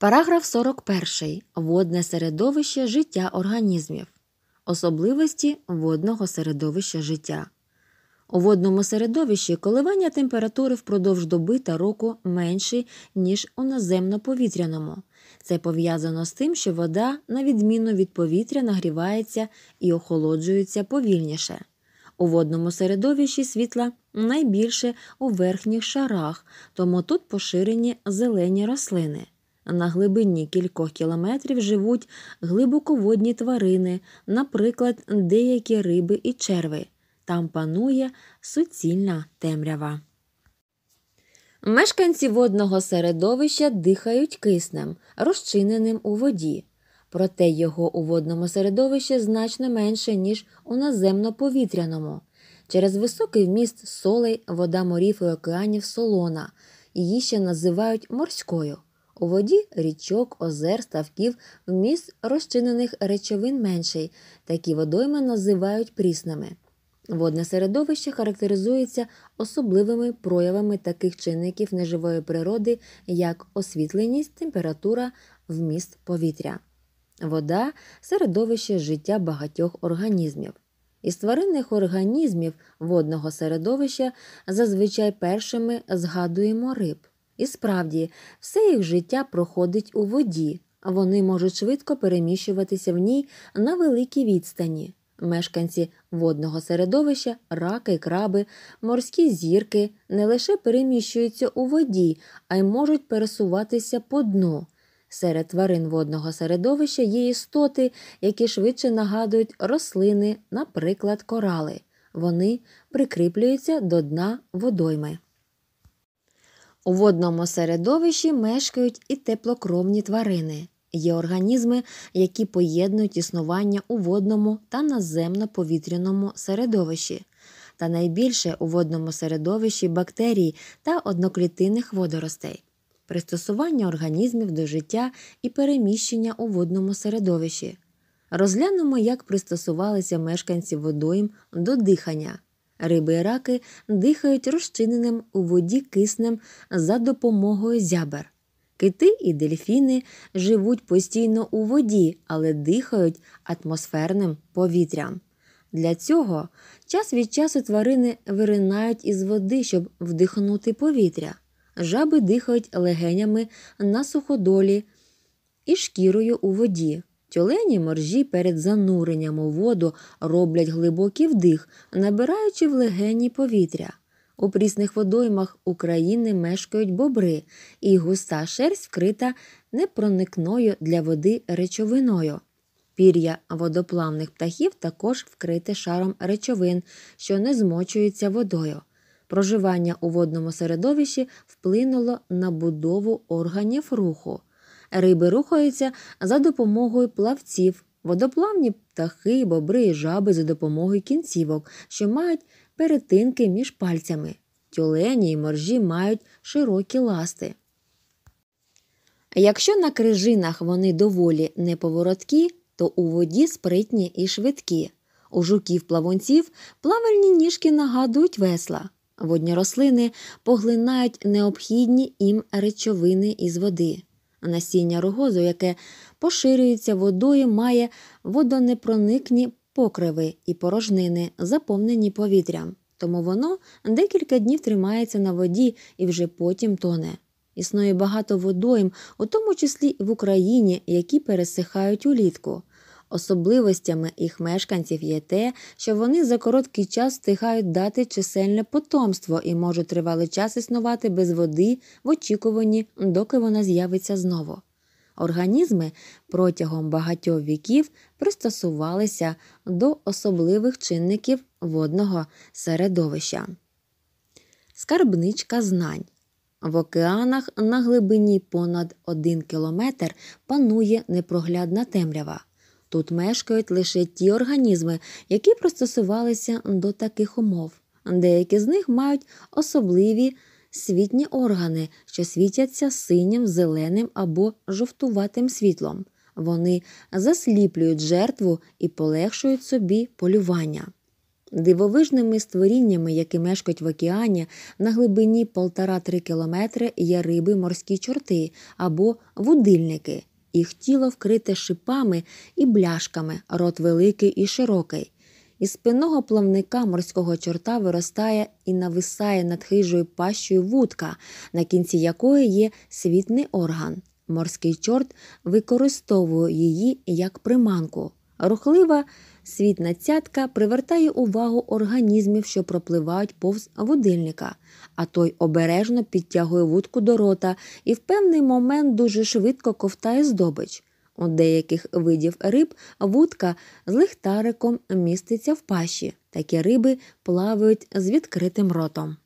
Параграф 41. Водне середовище життя організмів. Особливості водного середовища життя. У водному середовищі коливання температури впродовж доби та року менші, ніж у наземно-повітряному. Це пов'язано з тим, що вода, на відміну від повітря, нагрівається і охолоджується повільніше. У водному середовищі світла найбільше у верхніх шарах, тому тут поширені зелені рослини. На глибині кількох кілометрів живуть глибоководні тварини, наприклад, деякі риби і черви. Там панує суцільна темрява. Мешканці водного середовища дихають киснем, розчиненим у воді. Проте його у водному середовищі значно менше, ніж у наземно-повітряному. Через високий вміст солей вода морів і океанів солона, її ще називають морською. У воді річок, озер, ставків, вміст розчинених речовин менший. Такі водойми називають прісними. Водне середовище характеризується особливими проявами таких чинників неживої природи, як освітленість, температура, вміст повітря. Вода середовище життя багатьох організмів. Із тваринних організмів водного середовища зазвичай першими згадуємо риб. І справді, все їх життя проходить у воді, вони можуть швидко переміщуватися в ній на великій відстані. Мешканці водного середовища, раки, краби, морські зірки не лише переміщуються у воді, а й можуть пересуватися по дну. Серед тварин водного середовища є істоти, які швидше нагадують рослини, наприклад, корали. Вони прикріплюються до дна водойми. У водному середовищі мешкають і теплокровні тварини. Є організми, які поєднують існування у водному та наземно-повітряному середовищі, та найбільше у водному середовищі бактерій та одноклітинних водоростей, пристосування організмів до життя і переміщення у водному середовищі. Розглянемо, як пристосувалися мешканці водойм до дихання. Риби і раки дихають розчиненим у воді киснем за допомогою зябер. Кити і дельфіни живуть постійно у воді, але дихають атмосферним повітрям. Для цього час від часу тварини виринають із води, щоб вдихнути повітря. Жаби дихають легенями на суходолі і шкірою у воді. Тюлені моржі перед зануренням у воду роблять глибокий вдих, набираючи в легені повітря. У прісних водоймах України мешкають бобри, і густа шерсть вкрита непроникною для води речовиною. Пір'я водоплавних птахів також вкрите шаром речовин, що не змочуються водою. Проживання у водному середовищі вплинуло на будову органів руху. Риби рухаються за допомогою плавців, водоплавні птахи, бобри і жаби за допомогою кінцівок, що мають перетинки між пальцями. Тюлені й моржі мають широкі ласти. Якщо на крижинах вони доволі неповороткі, то у воді спритні і швидкі. У жуків плавунців плавальні ніжки нагадують весла. Водні рослини поглинають необхідні їм речовини із води. Насіння рогозу, яке поширюється водою, має водонепроникні покриви і порожнини, заповнені повітрям, тому воно декілька днів тримається на воді і вже потім тоне. Існує багато водойм, у тому числі в Україні, які пересихають улітку. Особливостями їх мешканців є те, що вони за короткий час встигають дати чисельне потомство і можуть тривалий час існувати без води в очікуванні, доки вона з'явиться знову. Організми протягом багатьох віків пристосувалися до особливих чинників водного середовища. Скарбничка знань. В океанах на глибині понад один кілометр панує непроглядна темрява. Тут мешкають лише ті організми, які пристосувалися до таких умов. Деякі з них мають особливі світні органи, що світяться синім, зеленим або жовтуватим світлом. Вони засліплюють жертву і полегшують собі полювання. Дивовижними створіннями, які мешкають в океані, на глибині 1,5-3 кілометри є риби морські чорти або вудильники. Їх тіло вкрите шипами і бляшками, рот великий і широкий. Із спинного плавника морського чорта виростає і нависає над хижою пащою вудка, на кінці якої є світний орган. Морський чорт використовує її як приманку. Рухлива світна цятка привертає увагу організмів, що пропливають повз водильника, а той обережно підтягує вудку до рота і в певний момент дуже швидко ковтає здобич. У деяких видів риб вудка з лихтариком міститься в пащі. Такі риби плавають з відкритим ротом.